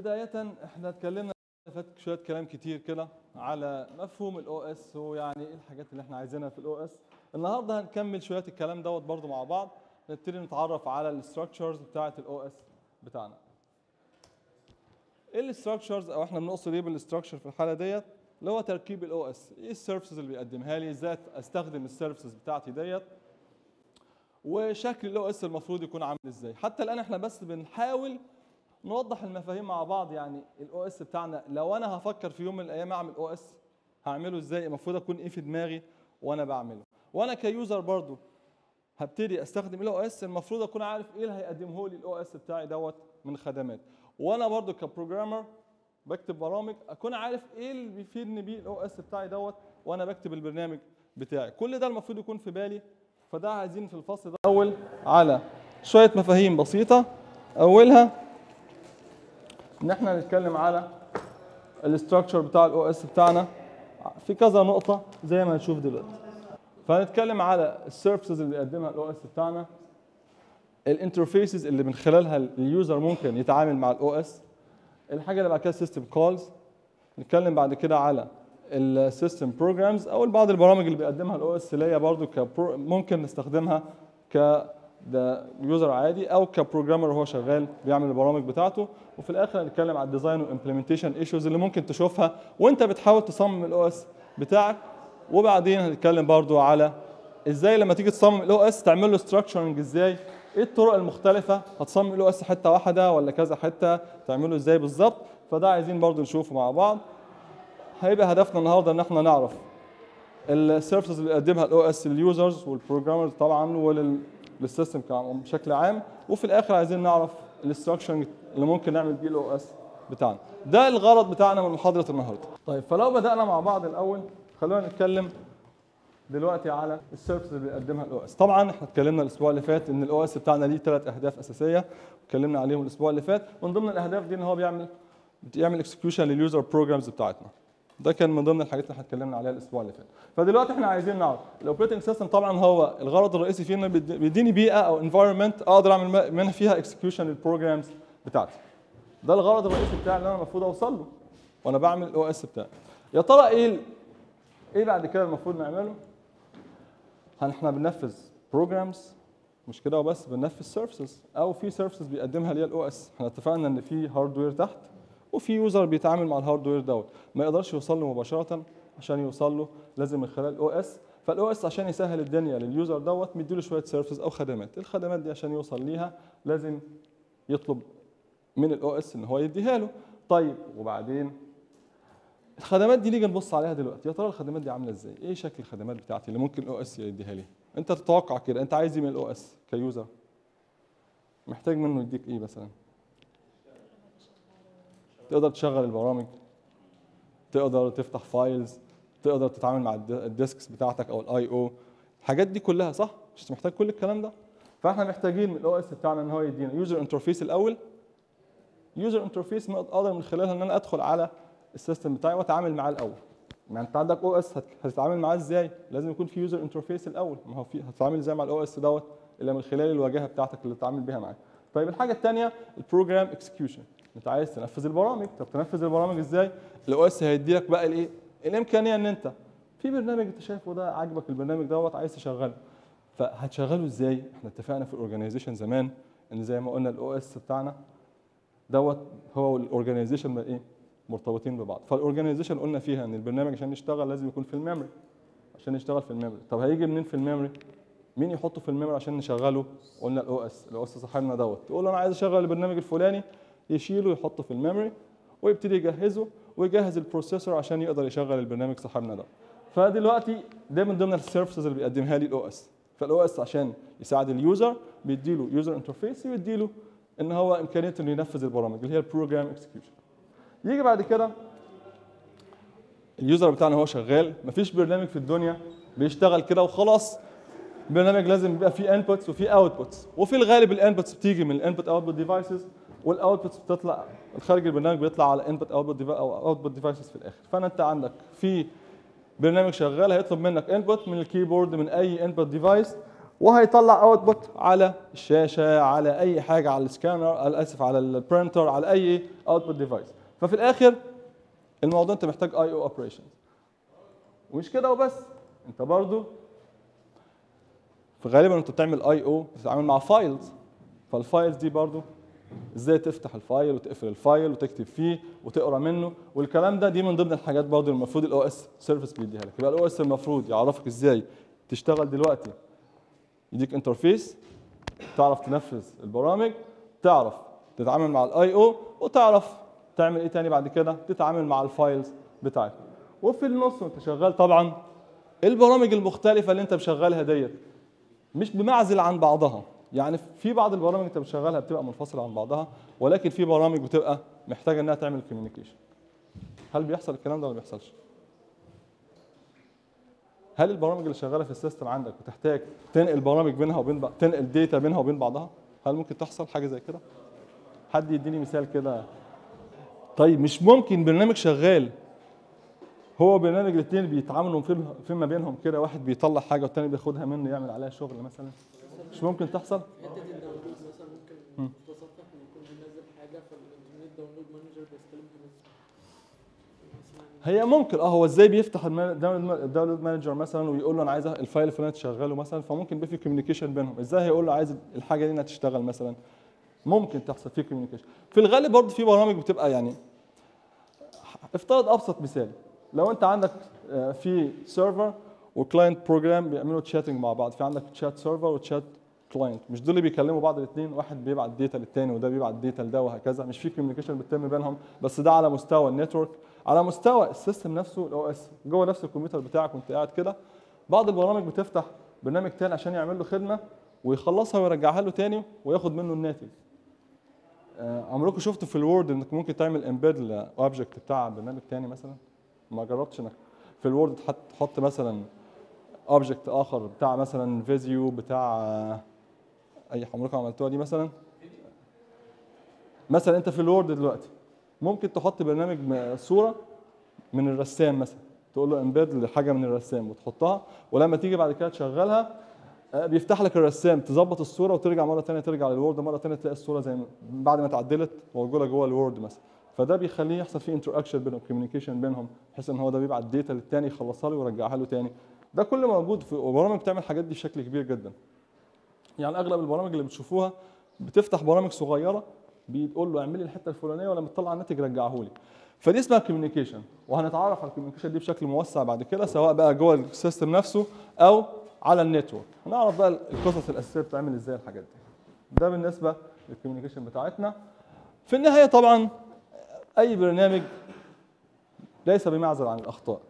بداية إحنا اتكلمنا فات شوية كلام كتير كده على مفهوم ال OS ويعني إيه الحاجات اللي إحنا عايزينها في ال OS النهارده هنكمل شوية الكلام دوت برضو مع بعض نبتدي نتعرف على ال structures بتاعة ال OS بتاعنا. إيه ال structures أو إحنا بنقصد إيه بال structure في الحالة ديت؟ اللي هو تركيب ال OS إيه ال services اللي بيقدمها لي؟ إزاي أستخدم ال services بتاعتي ديت؟ وشكل ال OS المفروض يكون عامل إزاي؟ حتى الآن إحنا بس بنحاول نوضح المفاهيم مع بعض يعني ال OS بتاعنا. لو أنا هفكر في يوم من الأيام أعمل OS هعمله إزاي؟ المفروض أكون إيه في دماغي وأنا بعمله. وأنا ك user برضو هبتدي أستخدم ال OS المفروض أكون عارف إيه اللي هيقدمه لي ال OS بتاعي دوت من خدمات. وأنا برضو ك programmer بكتب برامج أكون عارف إيه اللي بيفيدني بيه ال OS بتاعي دوت وأنا بكتب البرنامج بتاعي. كل ده المفروض يكون في بالي فده عايزين في الفصل ده اول على شوية مفاهيم بسيطة. أولها إن إحنا نتكلم على ال structure بتاع ال OS بتاعنا في كذا نقطة زي ما هنشوف دلوقتي. فهنتكلم على ال services اللي بيقدمها ال OS بتاعنا ال interfaces اللي من خلالها ال user ممكن يتعامل مع ال OS الحاجة اللي بعد كده system calls نتكلم بعد كده على ال system programs أو بعض البرامج اللي بيقدمها ال OS اللي هي برضه ممكن نستخدمها ك user عادي أو ك programmer وهو شغال بيعمل البرامج بتاعته وفي الآخر هنتكلم على ال design وال implementation issues اللي ممكن تشوفها وأنت بتحاول تصمم ال OS بتاعك. وبعدين هنتكلم برضو على إزاي لما تيجي تصمم الاو اس تعمل له structuring إزاي إيه الطرق المختلفة هتصمم الاو اس حتة واحدة ولا كذا حتة تعمله إزاي بالظبط؟ فده عايزين برضو نشوفه مع بعض. هيبقى هدفنا النهارده إن إحنا نعرف ال services اللي بيقدمها ال OS لل users وال programmers طبعا ولل لل system بشكل عام وفي الآخر عايزين نعرف ال structure اللي ممكن نعمل بيه ال OS بتاعنا. ده الغرض بتاعنا من محاضرة النهارده. طيب فلو بدأنا مع بعض الأول خلونا نتكلم دلوقتي على ال service اللي بيقدمها ال OS طبعا إحنا اتكلمنا الأسبوع اللي فات إن ال OS بتاعنا ليه ثلاث أهداف أساسية. اتكلمنا عليهم الأسبوع اللي فات من ضمن الأهداف دي إن هو بيعمل بيعمل execution لل user programs بتاعتنا. ده كان من ضمن الحاجات اللي إحنا اتكلمنا عليها الأسبوع اللي فات. فدلوقتي إحنا عايزين نعرف ال operating system طبعا هو الغرض الرئيسي فيه انه بيديني بيئة أو environment أقدر أعمل منها فيها execution لل programs بتاعتي. ده الغرض الرئيسي بتاعي اللي أنا المفروض أوصل له وأنا بعمل ال OS بتاعي. يا ترى إيه إيه بعد كده المفروض نعمله؟ إحنا بننفذ programs مش كده وبس بننفذ services أو في services بيقدمها ليا ال OS إحنا اتفقنا إن في hardware تحت. وفي user بيتعامل مع ال hardware دوت. ما يقدرش يوصل له مباشرة عشان يوصل له لازم من خلال ال OS فال OS عشان يسهل الدنيا لل user دوت مديله شوية service أو خدمات. الخدمات دي عشان يوصل ليها لازم يطلب من ال OS إن هو يديها له. طيب وبعدين؟ الخدمات دي نيجي نبص عليها دلوقتي. يا ترى الخدمات دي عاملة إزاي؟ إيه شكل الخدمات بتاعتي اللي ممكن ال OS يديها لي؟ أنت تتوقع كده أنت عايز إيه من ال OS ك user؟ محتاج منه يديك إيه مثلا؟ تقدر تشغل البرامج تقدر تفتح files تقدر تتعامل مع ال disks بتاعتك أو ال I/O الحاجات دي كلها صح؟ مش محتاج كل الكلام ده؟ فإحنا محتاجين من ال OS بتاعنا إن هو يدينا user interface الأول. user interface أقدر من خلالها إن أنا أدخل على ال system بتاعي وأتعامل معاه الأول. يعني أنت عندك OS هتتعامل معاه إزاي؟ لازم يكون في user interface الأول. ما هو في هتتعامل إزاي مع ال OS دوت إلا من خلال الواجهة بتاعتك اللي تتعامل بيها معاه. طيب الحاجة الثانية ال program execution انت عايز تنفذ البرامج. طب تنفذ البرامج إزاي؟ ال OS هيدي لك بقى الايه؟ الامكانية ان انت في برنامج انت شايفه ده عاجبك البرنامج دوت عايز تشغله. فهتشغله إزاي؟ إحنا اتفقنا في ال organization زمان ان زي ما قلنا ال OS بتاعنا دوت هو وال organization إيه؟ مرتبطين ببعض. فال organization قلنا فيها ان البرنامج عشان يشتغل لازم يكون في ال memory. عشان يشتغل في ال memory. طب هيجي منين في ال memory؟ مين يحطه في ال memory عشان نشغله؟ قلنا ال OS. ال OS صاحبنا دوت. تقول أنا عايز اشغل البرنامج الفلاني يشيله يحطه في ال memory ويبتدي يجهزه ويجهز ال processor عشان يقدر يشغل البرنامج صاحبنا ده فدلوقتي ده من ضمن ال services اللي بيقدمها لي ال OS فال OS عشان يساعد ال user بيديله user interface ويديله إن هو إمكانية إنه ينفذ البرامج اللي هي ال program execution يجي بعد كده ال user بتاعنا هو شغال مفيش برنامج في الدنيا بيشتغل كده وخلاص. برنامج لازم يبقى فيه inputs وفيه outputs وفي الغالب ال inputs بتيجي من ال input output devices وال outputs بتطلع الخارج البرنامج بيطلع على input output أو output devices في الآخر. فأنا أنت عندك في برنامج شغال هيطلب منك input من ال keyboard من أي input device وهيطلع output على الشاشة على أي حاجة على السكانر اسف على ال printer على أي output device ففي الآخر الموضوع أنت محتاج I/O operation ومش كده وبس. أنت برضو فغالبا أنت بتعمل I/O بتتعامل مع files فال files دي برضو إزاي تفتح ال file وتقفل ال file وتكتب فيه وتقرأ منه. والكلام ده دي من ضمن الحاجات برضو المفروض ال OS service بيديها لك. يبقى ال OS المفروض يعرفك إزاي تشتغل دلوقتي. يديك interface تعرف تنفذ البرامج تعرف تتعامل مع ال I/O وتعرف تعمل إيه تاني بعد كده تتعامل مع ال files بتاعتك وفي النص وانت شغال طبعا البرامج المختلفة اللي انت مشغلها ديت مش بمعزل عن بعضها. يعني في بعض البرامج انت بتشغلها بتبقى منفصلة عن بعضها ولكن في برامج بتبقى محتاجة إنها تعمل communication هل بيحصل الكلام ده ولا ما بيحصلش؟ هل البرامج اللي شغالة في ال system عندك بتحتاج تنقل برامج بينها وبين بعض تنقل data بينها وبين بعضها؟ هل ممكن تحصل حاجة زي كده؟ حد يديني مثال كده؟ طيب مش ممكن برنامج شغال هو برنامج الاثنين بيتعاملوا في فيما بينهم كده واحد بيطلع حاجة والتاني بياخدها منه يعمل عليها شغل مثلا؟ مش ممكن تحصل؟ حتة ال download مثلا ممكن تصفح ان يكون بينزل حاجة فال Internet Download Manager بيستلم تنزل مثلا هي ممكن. آه هو إزاي بيفتح ال download manager مثلا ويقول له أنا عايز ال file الفلاني تشغله مثلا فممكن يبقى في communication بينهم. إزاي هيقول له عايز الحاجة دي إنها تشتغل مثلا؟ ممكن تحصل في communication في الغالب برضه في برامج بتبقى يعني افترض أبسط مثال. لو أنت عندك آه، في server و client program بيعملوا chatting مع بعض. في عندك chat server و chat client مش دول اللي بيكلموا بعض الاثنين واحد بيبعت data للتاني وده بيبعت data لده وهكذا. مش في communication بتتم بينهم بس ده على مستوى ال network. على مستوى ال system نفسه ال OS جوه نفس الكمبيوتر بتاعك وانت قاعد كده بعض البرامج بتفتح برنامج تاني عشان يعمل له خدمة ويخلصها ويرجعها له تاني وياخد منه الناتج. آه، عمركم شفتوا في ال Word انك ممكن تعمل embed ل object بتاع برنامج تاني مثلا؟ ما جربتش انك في ال Word تحط مثلا object آخر بتاع مثلا Visio بتاع آه، أي عمركم عملتوها دي مثلا؟ مثلا أنت في ال Word دلوقتي ممكن تحط برنامج صورة من الرسام مثلا تقول له embed لحاجة من الرسام وتحطها ولما تيجي بعد كده تشغلها آه، بيفتح لك الرسام تظبط الصورة وترجع مرة ثانية ترجع لل Word مرة ثانية تلاقي الصورة زي بعد ما اتعدلت موجودة جوه ال Word مثلا. فده بيخليه يحصل فيه interaction بينهم communication بينهم بحيث إن هو ده بيبعت data للتاني يخلصها له ويرجعها له تاني. ده كله موجود في وبرامج بتعمل الحاجات دي بشكل كبير جدا. يعني أغلب البرامج اللي بتشوفوها بتفتح برامج صغيرة بتقول له اعمل لي الحتة الفلانية ولما تطلع الناتج رجعه لي. فدي اسمها communication وهنتعرف على ال communication دي بشكل موسع بعد كده سواء بقى جوه ال system نفسه أو على ال network. هنعرف بقى القصص الأساسية بتعمل إزاي الحاجات دي. ده بالنسبة لل communication بتاعتنا. في النهاية طبعا أي برنامج ليس بمعزل عن الأخطاء.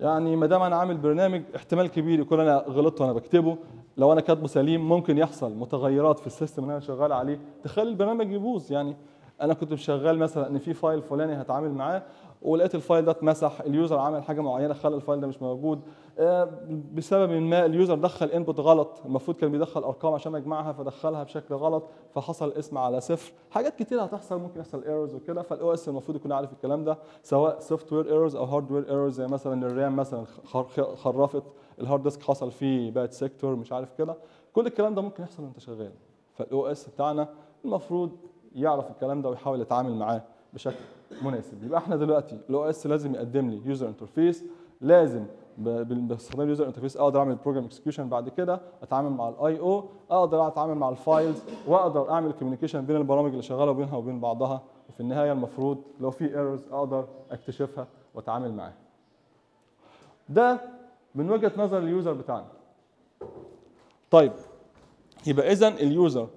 يعني ما دام أنا عامل برنامج احتمال كبير يكون أنا غلطت وأنا بكتبه لو أنا كاتبه سليم ممكن يحصل متغيرات في ال system اللي أنا شغال عليه. تخلي البرنامج يبوظ يعني أنا كنت شغال مثلا ان في file فلاني هتعامل معاه ولقيت ال file ده اتمسح ال user عمل حاجة معينة خلى ال file ده مش موجود. آه، بسبب ما ال user دخل input غلط المفروض كان بيدخل أرقام عشان اجمعها فدخلها بشكل غلط فحصل قسمة على صفر. حاجات كتير هتحصل ممكن يحصل errors وكده فال OS المفروض يكون عارف الكلام ده سواء software errors أو hardware errors زي مثلا ال RAM مثلا خر- خرفت ال hard disk حصل فيه bad sector مش عارف كده. كل الكلام ده ممكن يحصل وأنت شغال. فال OS بتاعنا المفروض يعرف الكلام ده ويحاول يتعامل معاه بشكل مناسب. يبقى إحنا دلوقتي ال OS لازم يقدم لي user interface لازم باستخدام ال user interface أقدر اعمل program execution بعد كده اتعامل مع ال I/O أقدر اتعامل مع ال files واقدر اعمل communication بين البرامج اللي شغالة بينها وبين بعضها. وفي النهاية المفروض لو في errors أقدر اكتشفها واتعامل معاها. ده من وجهة نظر ال user بتاعنا. طيب يبقى اذا ال user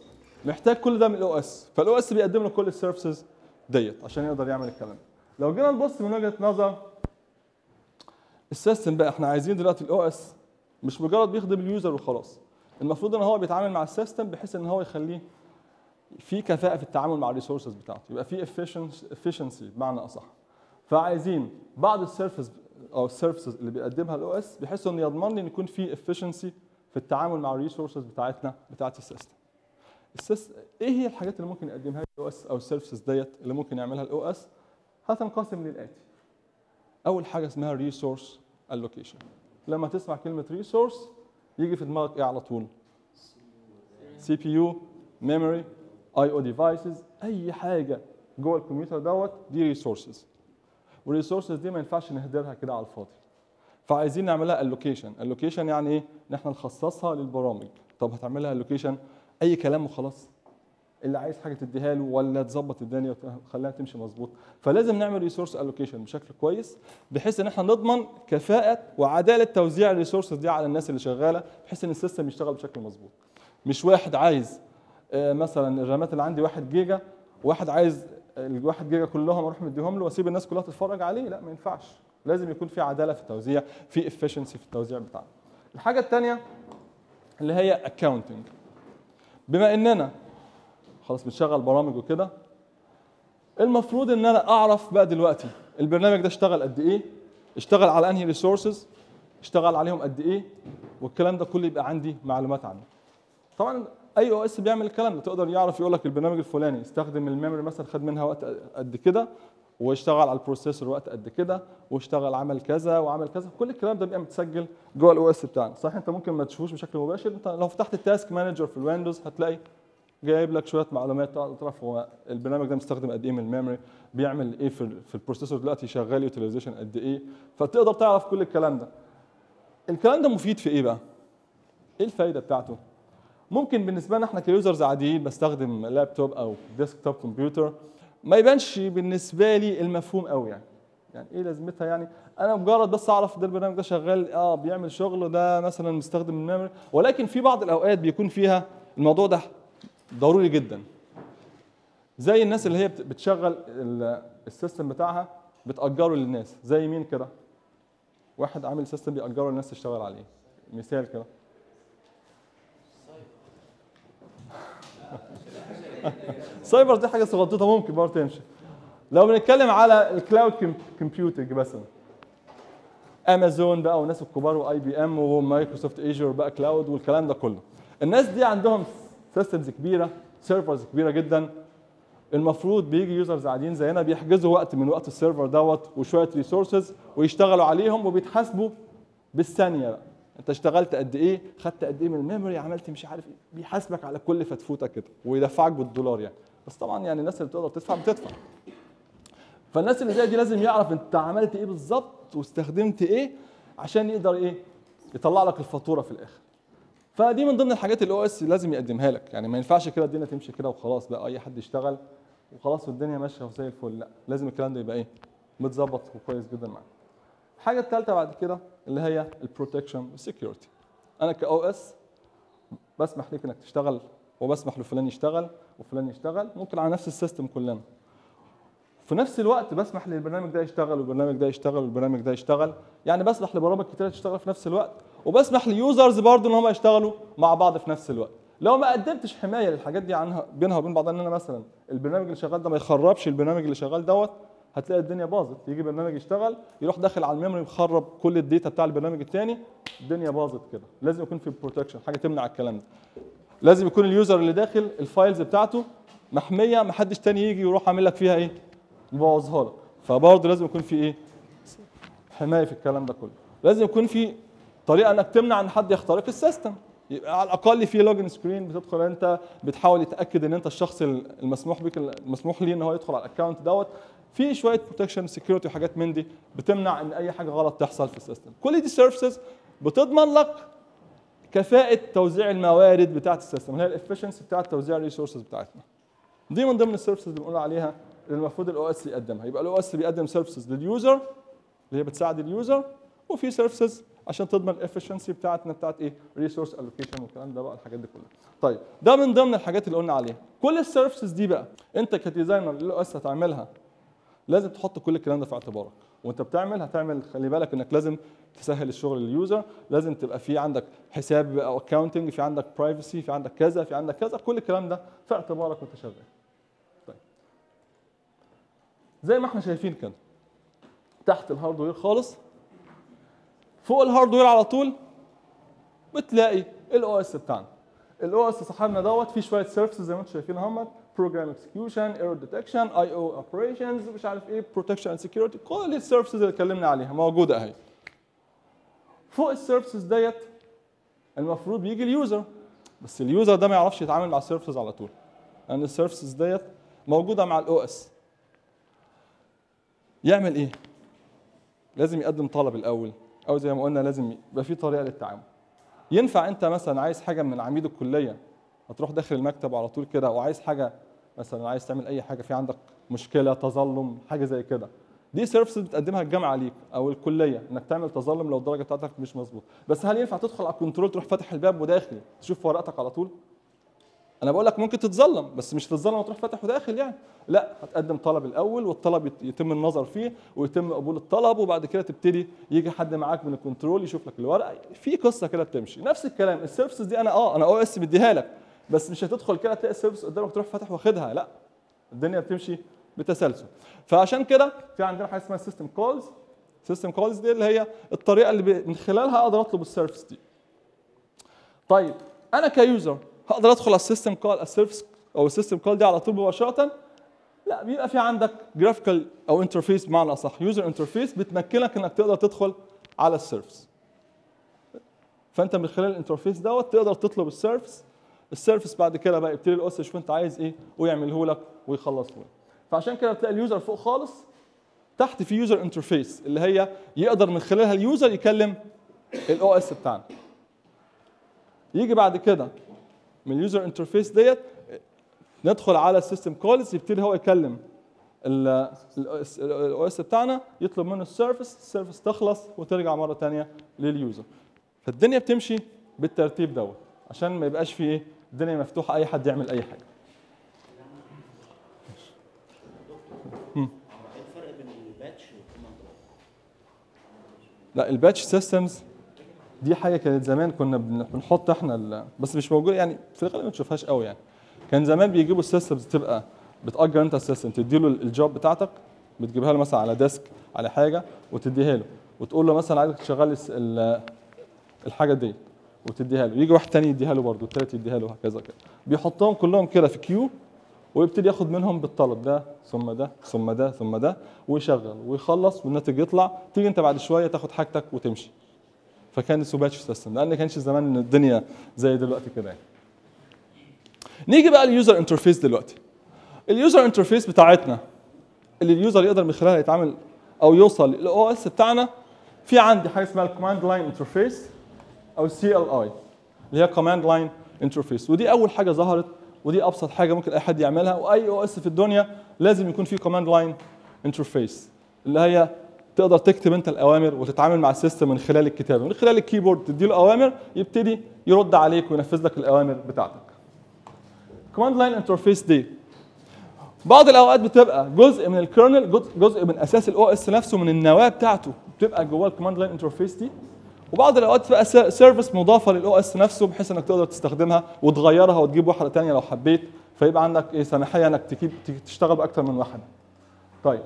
محتاج كل ده من ال OS فال OS بيقدم له كل ال services ديت عشان يقدر يعمل الكلام. ده لو جينا نبص من وجهة نظر ال system بقى إحنا عايزين دلوقتي ال OS مش مجرد بيخدم ال user وخلاص. المفروض ان هو بيتعامل مع ال system بحيث ان هو يخليه في كفاءة في التعامل مع ال resources بتاعته. يبقى في efficiency بمعنى أصح. فعايزين بعض ال service أو ال services اللي بيقدمها ال OS بحيث إنه يضمن لي إن يكون في efficiency في التعامل مع ال resources بتاعتنا بتاعت ال system. ال system إيه هي الحاجات اللي ممكن يقدمها ال OS أو ال services ديت اللي ممكن يعملها الاو إس؟ هتنقسم للآتي. أول حاجة اسمها resource allocation لما تسمع كلمة resource يجي في دماغك إيه على طول؟ CPU memory I/O devices أي حاجة جوه الكمبيوتر دوت دي resources وال resources دي ما ينفعش نهدرها كده على الفاضي. فعايزين نعملها allocation allocation يعني إيه؟ إن إحنا نخصصها للبرامج. طب هتعملها allocation أي كلام وخلاص. اللي عايز حاجة تديها له ولا تظبط الدنيا وتخليها تمشي مظبوط. فلازم نعمل resource allocation بشكل كويس بحيث إن إحنا نضمن كفاءة وعدالة توزيع ال resources دي على الناس اللي شغالة بحيث إن ال system يشتغل بشكل مظبوط. مش واحد عايز آه، مثلا ال RAMات اللي عندي 1 جيجا واحد عايز الواحد جيجا كلهم أروح مديهم له وأسيب الناس كلها تتفرج عليه. لا ما ينفعش. لازم يكون في عدالة في التوزيع في efficiency في التوزيع بتاعنا. الحاجة الثانية اللي هي accounting بما اننا خلاص بنشغل برامج وكده المفروض ان أنا اعرف بقى دلوقتي البرنامج ده اشتغل قد إيه اشتغل على انهي resources اشتغل عليهم قد إيه والكلام ده كله يبقى عندي معلومات عنه. طبعا أي OS بيعمل الكلام ده تقدر يعرف يقول لك البرنامج الفلاني استخدم ال memory مثلا خد منها وقت قد كده واشتغل على ال processor وقت قد كده واشتغل عمل كذا وعمل كذا. كل الكلام ده بيبقى متسجل جوه ال OS بتاعنا. صح انت ممكن ما تشوفوش بشكل مباشر. انت لو فتحت ال task manager في ال Windows هتلاقي جايب لك شوية معلومات تعرف هو البرنامج ده مستخدم قد إيه من ال memory بيعمل إيه في ال- في ال processor دلوقتي؟ شغال utilization قد إيه؟ فتقدر تعرف كل الكلام ده. الكلام ده مفيد في إيه بقى؟ إيه الفايدة بتاعته؟ ممكن بالنسبة لنا إحنا ك users عاديين بستخدم لابتوب أو desktop computer ما يبانش بالنسبة لي المفهوم قوي يعني. يعني إيه لازمتها يعني؟ أنا مجرد بس أعرف ده البرنامج ده شغال آه بيعمل شغل وده مثلا مستخدم ال memory ولكن في بعض الأوقات بيكون فيها الموضوع ده ضروري جدا. زي الناس اللي هي بت- بتشغل ال- ال system بتاعها بتأجره للناس. زي مين كده؟ واحد عامل system بيأجره للناس تشتغل عليه. مثال كده. سايبر دي حاجة صغنطوطه ممكن برضه تمشي. لو بنتكلم على ال cloud computing مثلا امازون بقى والناس الكبار و IBM و Microsoft Azure بقى cloud والكلام ده كله. الناس دي عندهم systems كبيرة servers كبيرة جدا. المفروض بيجي users قاعدين زينا بيحجزوا وقت من وقت ال server دوت وشوية resources ويشتغلوا عليهم وبيتحاسبوا بالثانية بقى. انت اشتغلت قد إيه خدت قد إيه من ال memory عملت مش عارف إيه بيحاسبك على كل فتفوتة كده ويدفعك بالدولار يعني. بس طبعا يعني الناس اللي بتقدر تدفع بتدفع. فالناس اللي زي دي لازم يعرف انت عملت إيه بالظبط واستخدمت إيه عشان يقدر إيه يطلع لك الفاتورة في الآخر. فدي من ضمن الحاجات اللي OS لازم يقدمها لك. يعني ما ينفعش كده الدنيا تمشي كده وخلاص بقى أي حد يشتغل وخلاص والدنيا ماشية وزي الفل. لا لازم الكلام ده يبقى إيه متظبط وكويس جدا معاك. الحاجة الثالثة بعد كده اللي هي ال protection وال security أنا ك OS بسمح لك إنك تشتغل وبسمح لفلان يشتغل وفلان يشتغل ممكن على نفس ال system كلنا. في نفس الوقت بسمح للبرنامج ده يشتغل والبرنامج ده يشتغل والبرنامج ده يشتغل. يعني بسمح لبرامج كتير تشتغل في نفس الوقت وبسمح ل users برضه إن هم يشتغلوا مع بعض في نفس الوقت. لو ما قدمتش حماية للحاجات دي عنها بينها وبين بعضها إن أنا مثلا البرنامج اللي شغال ده ما يخربش البرنامج اللي شغال دوت هتلاقي الدنيا باظت. يجي برنامج يشتغل يروح داخل على ال memory مخرب كل ال data بتاع البرنامج الثاني الدنيا باظت كده. لازم يكون في protection حاجة تمنع الكلام ده. لازم يكون ال user اللي داخل ال files بتاعته محمية ما حدش تاني يجي يروح عامل لك فيها إيه؟ يبوظها لك. فبرضه لازم يكون في إيه؟ حماية في الكلام ده كله. لازم يكون في طريقة إنك تمنع إن حد يخترق ال system. يبقى على الأقل في login screen بتدخل أنت بتحاول تتاكد إن أنت الشخص المسموح بك المسموح ليه إن هو يدخل على ال account دوت. في شوية protection security وحاجات من دي بتمنع إن أي حاجة غلط تحصل في ال system. كل دي services بتضمن لك كفاءة توزيع الموارد بتاعة ال system اللي هي ال efficiency بتاعة توزيع ال resources بتاعتنا. دي من ضمن ال services اللي بنقول عليها اللي المفروض ال OS يقدمها. يبقى ال OS بيقدم services لل user اللي هي بتساعد ال user وفي services عشان تضمن ال efficiency بتاعتنا بتاعت إيه؟ resource allocation والكلام ده بقى الحاجات دي كلها. طيب ده من ضمن الحاجات اللي قلنا عليها. كل ال services دي بقى أنت ك designer لل OS هتعملها لازم تحط كل الكلام ده في اعتبارك. وانت بتعمل هتعمل خلي بالك انك لازم تسهل الشغل لل user لازم تبقى في عندك حساب أو accounting في عندك privacy في عندك كذا في عندك كذا كل الكلام ده في اعتبارك وانت شغال. طيب. زي ما إحنا شايفين كده تحت ال hardware خالص فوق ال hardware على طول بتلاقي ال OS بتاعنا. ال OS صاحبنا دوت فيه شوية services زي ما أنتم شايفين هم execution error detection I/O operations مش عارف إيه protection and security كل ال services اللي اتكلمنا عليها موجودة أهي. فوق ال services ديت المفروض بيجي ال user بس ال user ده ما يعرفش يتعامل مع ال services على طول. لأن ال services ديت موجودة مع ال OS يعمل إيه؟ لازم يقدم طلب الأول أو زي ما قلنا لازم يبقى في طريقة للتعامل. ينفع أنت مثلا عايز حاجة من عميد الكلية هتروح داخل المكتب على طول كده وعايز حاجة مثلا عايز تعمل أي حاجة في عندك مشكلة تظلم حاجة زي كده. دي services بتقدمها الجامعة ليك أو الكلية إنك تعمل تظلم لو الدرجة بتاعتك مش مظبوطه بس هل ينفع تدخل على ال control تروح فاتح الباب وداخل تشوف ورقتك على طول؟ أنا بقول لك ممكن تتظلم بس مش تتظلم وتروح فاتح وداخل يعني. لا هتقدم طلب الأول والطلب يت- يتم النظر فيه ويتم قبول الطلب وبعد كده تبتدي يجي حد معاك من ال control يشوف لك الورقة. في قصة كده بتمشي. نفس الكلام ال services دي أنا آه أنا OS مديها لك. بس مش هتدخل كده تلاقي ال service قدامك تروح فاتح واخدها. لا الدنيا بتمشي بتسلسل. فعشان كده في عندنا حاجة اسمها system calls system calls دي اللي هي الطريقة اللي من خلالها أقدر أطلب ال service دي. طيب أنا ك user هقدر أدخل على ال system call ال service أو ال system call دي على طول مباشرة؟ لا بيبقى في عندك graphical أو interface بمعنى أصح. user interface بتمكنك إنك تقدر تدخل على ال service. فأنت من خلال ال interface دوت تقدر تطلب ال service ال service بعد كده بقى يبتدي ال OS يشوف أنت عايز إيه ويعمله لك ويخلصه لك. فعشان كده بتلاقي ال user فوق خالص تحت في user interface اللي هي يقدر من خلالها ال user يكلم ال OS بتاعنا. يجي بعد كده من ال user interface ديت ندخل على ال system calls يبتدي هو يكلم ال OS بتاعنا يطلب منه ال service ال service تخلص وترجع مرة ثانية لل user. فالدنيا بتمشي بالترتيب دوت عشان ما يبقاش في إيه؟ الدنيا مفتوحة أي حد يعمل أي حاجة. الفرق بين ال batch لا ال batch systems دي حاجة كانت زمان كنا بن- بنحط إحنا بس مش موجود يعني في الغالب ما تشوفهاش قوي يعني. كان زمان بيجيبوا ال systems تبقى بتأجر أنت ال system تديله ال job بتاعتك بتجيبها له مثلا على disk على حاجة وتديها له وتقول له مثلا عايزك تشغل الحاجة دي. وتديها له. يجي واحد تاني يديها له برضه والتالت يديها له وهكذا كده. بيحطهم كلهم كده في queue ويبتدي ياخد منهم بالطلب ده ثم ده ثم ده ثم ده ويشغل ويخلص والناتج يطلع. تيجي انت بعد شوية تاخد حاجتك وتمشي. فكان اسمه batch system لأن كانش زمان الدنيا زي دلوقتي كده يعني. نيجي بقى لل user interface دلوقتي. ال user interface بتاعتنا اللي ال user يقدر من خلالها يتعامل أو يوصل لل OS بتاعنا في عندي حاجة اسمها ال command line interface أو CLI اللي هي command line interface ودي أول حاجة ظهرت ودي أبسط حاجة ممكن أي حد يعملها. وأي OS في الدنيا لازم يكون فيه command line interface اللي هي تقدر تكتب أنت الأوامر وتتعامل مع ال system من خلال الكتابة. من خلال ال keyboard تديله اوامر يبتدي يرد عليك وينفذ لك الأوامر بتاعتك. command line interface دي بعض الأوقات بتبقى جزء من ال kernel جزء- من أساس ال OS نفسه من النواة بتاعته بتبقى جواه ال command line interface دي. وبعض الأوقات تبقى service مضافة لل OS نفسه بحيث إنك تقدر تستخدمها وتغيرها وتجيب واحدة ثانية لو حبيت فيبقى عندك إيه سماحية إنك تجيب تشتغل باكثر من واحدة. طيب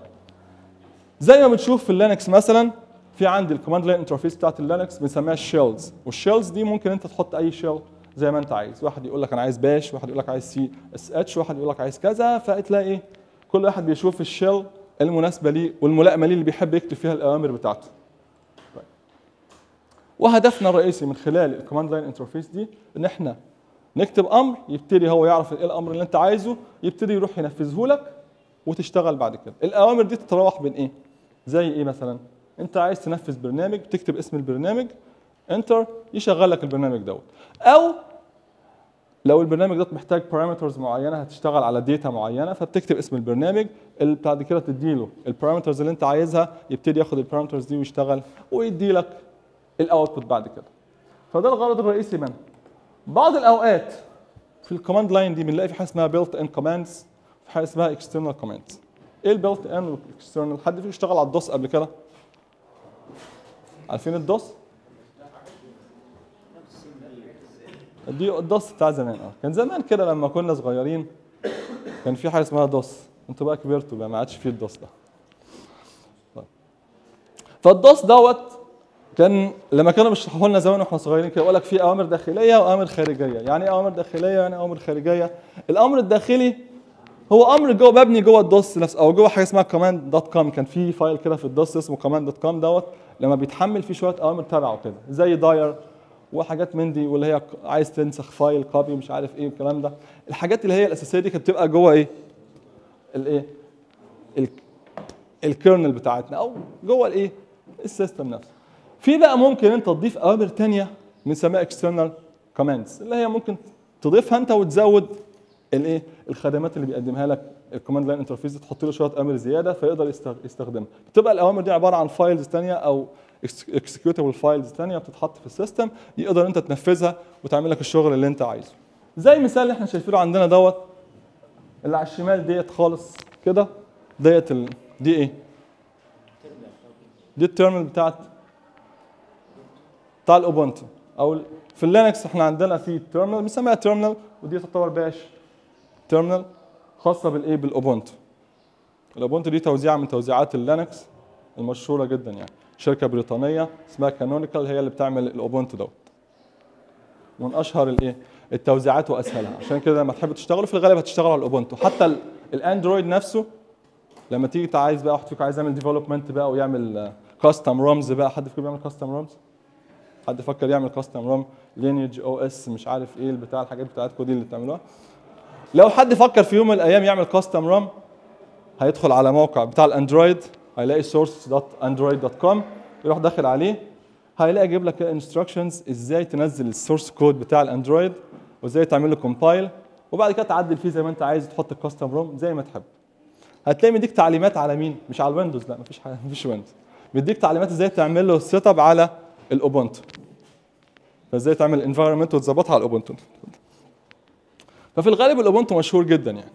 زي ما بنشوف في ال Linux مثلا في عندي ال command line interface بتاعت ال Linux بنسميها ال shells وال shells دي ممكن أنت تحط أي shell زي ما أنت عايز واحد يقول لك أنا عايز Bash واحد يقول لك عايز سي اس اتش واحد يقول لك عايز كذا فتلاقي كل واحد بيشوف ال shell المناسبة ليه والملائمة ليه اللي بيحب يكتب فيها الأوامر بتاعته. وهدفنا الرئيسي من خلال ال command line interface دي إن إحنا نكتب أمر يبتدي هو يعرف إيه الأمر اللي أنت عايزه يبتدي يروح ينفذه لك وتشتغل بعد كده. الأوامر دي تتراوح بين إيه؟ زي إيه مثلا؟ أنت عايز تنفذ برنامج تكتب اسم البرنامج enter يشغل لك البرنامج دوت. أو لو البرنامج ده محتاج parameters معينة هتشتغل على data معينة فبتكتب اسم البرنامج اللي بعد كده تديله. ال parameters اللي أنت عايزها يبتدي ياخد ال parameters دي ويشتغل ويدي لك ال output بعد كده. فده الغرض الرئيسي منه. بعض الأوقات في ال command line دي بنلاقي في حاجة اسمها built-in commands في حاجة اسمها external commands إيه ال built-in وال external حد فيكم اشتغل على ال DOS قبل كده؟ عارفين ال DOS؟ دي ال DOS بتاع زمان. آه كان زمان كده لما كنا صغيرين كان في حاجة اسمها DOS. أنتوا بقى كبرتوا بقى ما عادش فيه ال DOS ده. طيب. فال DOS دوت كان لما كانوا بيشرحوا لنا زمان وإحنا صغيرين كده يقول لك في أوامر داخلية وأوامر خارجية. يعني إيه أوامر داخلية يعني أوامر خارجية؟ الامر الداخلي هو أمر جوه مبني جوه ال DOS نفسه أو جوه حاجة اسمها command dot com كان في file كده في ال DOS اسمه command dot com دوت لما بيتحمل فيه شوية أوامر تبعه كده زي dir وحاجات من دي واللي هي عايز تنسخ file copy مش عارف إيه الكلام ده. الحاجات اللي هي الأساسية دي كانت بتبقى جوه إيه؟ الايه ال- ال kernel بتاعتنا أو جوه الإيه؟ ال system نفسه. في بقى ممكن انت تضيف أوامر تانية بنسميها external commands اللي هي ممكن تضيفها انت وتزود الايه؟ الخدمات اللي بيقدمها لك. ال command line interface تحط له شوية أوامر زيادة فيقدر يستخدمها. بتبقى الأوامر دي عبارة عن files تانية أو executable files تانية بتتحط في ال system يقدر انت تنفذها وتعمل لك الشغل اللي انت عايزه. زي المثال اللي إحنا شايفينه عندنا دوت اللي على الشمال ديت خالص كده ديت. دي إيه؟ دي ال terminal بتاعت بتاع ال Ubuntu. أو في ال Linux إحنا عندنا في terminal بنسميها terminal ودي تعتبر Bash terminal خاصة بالايه بال Ubuntu. ال Ubuntu دي توزيعه من توزيعات ال Linux المشهورة جدا يعني. شركة بريطانية اسمها Canonical هي اللي بتعمل ال Ubuntu دوت. من أشهر الايه التوزيعات وأسهلها. عشان كده لما تحب تشتغلوا في الغالب هتشتغلوا على ال Ubuntu. حتى ال- ال Android نفسه لما تيجي عايز بقى واحد فيكم عايز يعمل development بقى ويعمل custom ROMs بقى حد فيكم بيعمل custom ROMs حد فكر يعمل custom ROM LineageOS مش عارف إيه البتاع الحاجات بتاعتكم دي اللي بتعملوها. لو حد فكر في يوم من الأيام يعمل custom ROM هيدخل على موقع بتاع ال Android هيلاقي source.android.com يروح داخل عليه هيلاقي يجيب لك instructions إزاي تنزل ال source code بتاع ال Android وإزاي تعمل له compile وبعد كده تعدل فيه زي ما أنت عايز تحط ال custom ROM زي ما تحب. هتلاقي مديك تعليمات على مين؟ مش على ال Windows لا مفيش حاجة مفيش Windows بيديك تعليمات إزاي تعمل له setup على ال Ubuntu فازاي تعمل environment وتظبطها على ال Ubuntu ففي الغالب ال Ubuntu مشهور جدا يعني.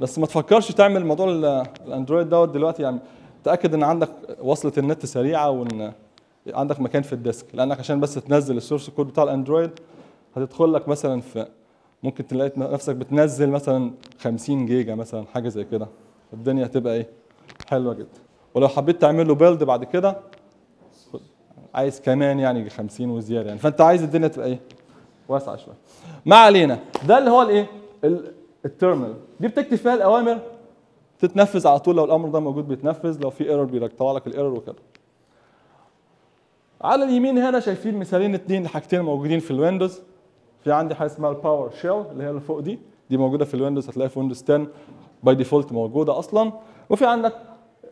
بس ما تفكرش تعمل موضوع ال- ال Android دوت دلوقتي يعني تأكد إن عندك وصلة النت سريعة وإن عندك مكان في ال disk. لأنك عشان بس تنزل ال source code بتاع ال Android هتدخل لك مثلا في ممكن تلاقي نفسك بتنزل مثلا 50 جيجا مثلا حاجة زي كده. الدنيا هتبقى إيه؟ حلوة جدا. ولو حبيت تعمل له build بعد كده عايز كمان يعني 50 وزيادة يعني. فأنت عايز الدنيا تبقى إيه؟ واسعة شوية. ما علينا. ده اللي هو الإيه؟ ال- ال terminal دي بتكتب فيها الأوامر. تتنفذ على طول لو الأمر ده موجود بيتنفذ لو في error بيطلع لك ال error وكده. على اليمين هنا شايفين مثالين اتنين لحاجتين موجودين في ال Windows. في عندي حاجة اسمها ال PowerShell اللي هي اللي فوق دي. دي موجودة في ال Windows هتلاقيها في Windows 10 by default موجودة أصلا. وفي عندك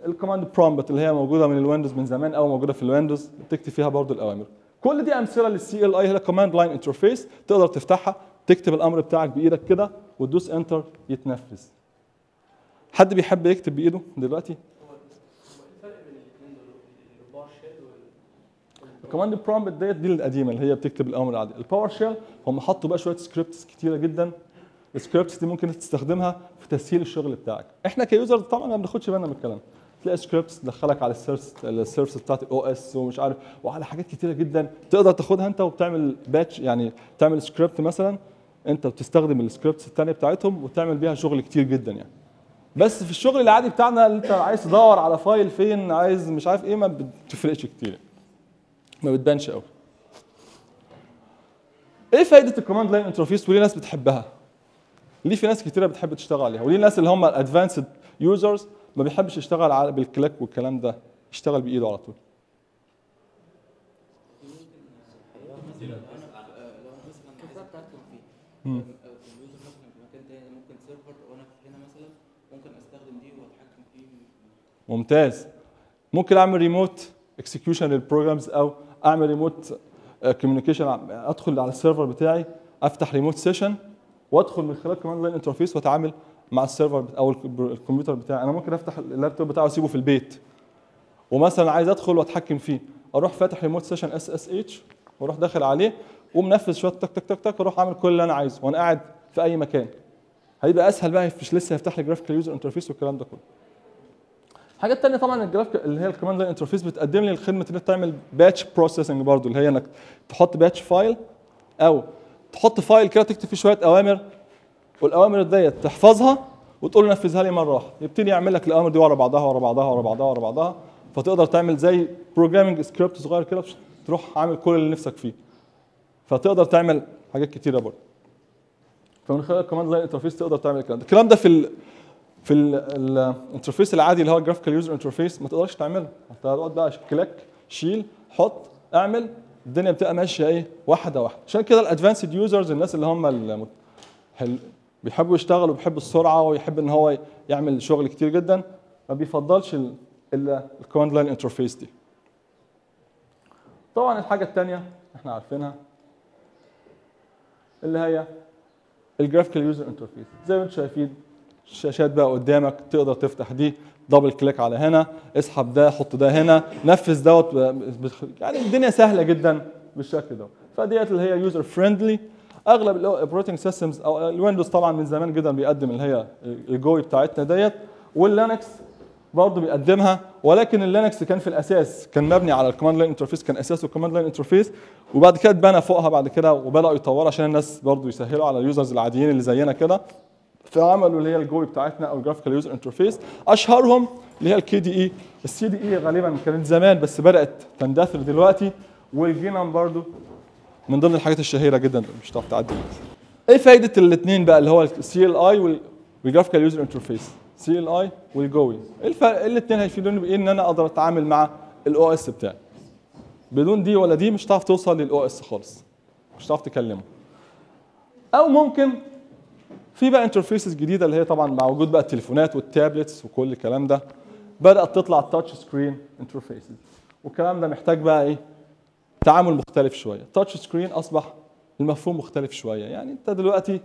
ال command prompt اللي هي موجودة من ال Windows من زمان أو موجودة في ال Windows بتكتب فيها برضو الأوامر. كل دي أمثلة لل CLI هي command line interface تقدر تفتحها تكتب الأمر بتاعك بإيدك كده وتدوس enter يتنفذ. حد بيحب يكتب بإيده دلوقتي؟ ال command prompt ديت دي القديمة اللي هي بتكتب الأمر العادي ال PowerShell هم حطوا بقى شوية scripts كتيرة جدا. ال scripts دي ممكن تستخدمها في تسهيل الشغل بتاعك. إحنا ك user طبعا ما بناخدش بالنا من الكلام. تلاقي scripts تدخلك على ال serv- ال service بتاعت ال OS ومش عارف وعلى حاجات كتيرة جدا. تقدر تاخدها انت وبتعمل batch يعني تعمل سكريبت مثلا انت بتستخدم ال scripts الثانية بتاعتهم وتعمل بيها شغل كتير جدا يعني. بس في الشغل العادي بتاعنا اللي انت عايز تدور على file فين عايز مش عارف إيه ما بتفرقش كتير. ما بتبانش قوي. إيه فايدة ال command line interface وليه ناس بتحبها. ليه في ناس كتيرة بتحب تشتغل عليها. وليه الناس اللي هم ال advanced users ما بيحبش يشتغل على بال click والكلام ده يشتغل بإيده على طول. ممتاز. ممكن أعمل remote execution لل programs أو أعمل remote communication أدخل على ال server بتاعي أفتح remote session وأدخل من خلال command line interface وأتعامل مع ال server أو الك- الكمبيوتر بتاعي. أنا ممكن أفتح اللابتوب بتاعي وأسيبه في البيت. ومثلا عايز أدخل وأتحكم فيه. أروح فاتح remote session SSH وأروح داخل عليه ومنفذ شوية تك تك تك تك وأروح أعمل كل اللي أنا عايزه وأنا قاعد في أي مكان. هيبقى أسهل بقى مش لسه هيفتح لي graphical user interface والكلام ده كله. الحاجات التانية طبعا الجرافيك اللي هي ال command line interface بتقدم لي الخدمة انك تعمل batch processing برضو اللي هي إنك تحط batch file أو تحط file كده تكتب فيه شوية أوامر والأوامر ديت تحفظها وتقول له نفذها لي مرة واحدة. يبتدي يعمل لك الأوامر دي ورا بعضها ورا بعضها ورا بعضها ورا بعضها. فتقدر تعمل زي programming script صغير كده تروح عامل كل اللي نفسك فيه. فتقدر تعمل حاجات كتيرة برضه. فمن خلال ال command line interface تقدر تعمل الكلام ده. الكلام ده في ال في ال interface العادي اللي هو ال graphical user interface ما تقدرش تعمله. انت هتقعد بقى click شيل حط اعمل الدنيا بتبقى ماشية إيه؟ واحدة واحدة. عشان كده ال advanced users الناس اللي هم بيحبوا يشتغلوا بيحبوا السرعة ويحب إن هو يعمل شغل كتير جدا ما بيفضلش ال- الا ال command line interface دي. طبعا الحاجة الثانية إحنا عارفينها اللي هي ال graphical user interface زي ما أنتم شايفين الشاشات بقى قدامك تقدر تفتح دي double click على هنا اسحب ده حط ده هنا نفذ دوت يعني الدنيا سهلة جدا بالشكل ده. فديت اللي هي user friendly أغلب ال operating systems أو ال Windows طبعا من زمان جدا بيقدم اللي هي ال GUI بتاعتنا ديت وال Linux برضه بيقدمها ولكن ال Linux كان في الأساس كان مبني على ال command line interface كان أساسه ال command line interface وبعد كده اتبنى فوقها بعد كده وبدأوا يطوروا عشان الناس برضه يسهلوا على ال users العاديين اللي زينا كده. فعملوا اللي هي ال GUI بتاعتنا أو ال graphical user interface أشهرهم اللي هي ال KDE ال CDE غالبا كانت زمان بس بدأت تندثر دلوقتي وال GNOME برضو من ضمن الحاجات الشهيرة جدا مش هتعرف تعدي. إيه فايدة الاثنين بقى اللي هو ال CLI وال graphical user interface CLI وال GUI إيه الفرق؟ الاثنين هيفيدوني بإيه إن أنا أقدر أتعامل مع ال OS بتاعي؟ بدون دي ولا دي مش هتعرف توصل لل OS خالص. مش هتعرف تكلمه. أو ممكن في بقى interfaces جديدة اللي هي طبعا مع وجود بقى التليفونات وال tablets وكل الكلام ده. بدأت تطلع ال touch screen interfaces والكلام ده محتاج بقى إيه؟ تعامل مختلف شوية. ال touch screen أصبح المفهوم مختلف شوية. يعني أنت دلوقتي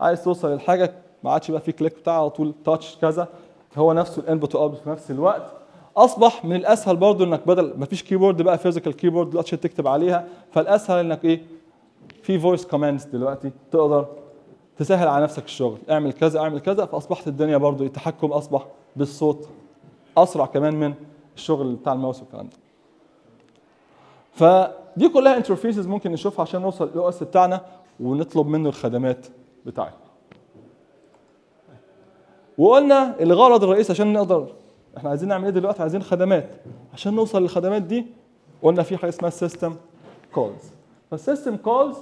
عايز توصل للحاجه ما عادش بقى في click بتاع على طول touch كذا. هو نفسه ال input و output في نفس الوقت. أصبح من الأسهل برضو إنك بدل ما فيش keyboard بقى physical keyboard دلوقتي تكتب عليها. فالأسهل إنك إيه؟ في voice commands دلوقتي تقدر تسهل على نفسك الشغل. اعمل كذا اعمل كذا. فأصبحت الدنيا برضو التحكم أصبح بالصوت أسرع كمان من الشغل بتاع الماوس والكلام ده. فدي كلها interfaces ممكن نشوفها عشان نوصل لل OS بتاعنا ونطلب منه الخدمات بتاعتنا وقلنا الغرض الرئيسي عشان نقدر إحنا عايزين نعمل إيه دلوقتي؟ عايزين خدمات. عشان نوصل للخدمات دي قلنا في حاجة اسمها system calls فال system calls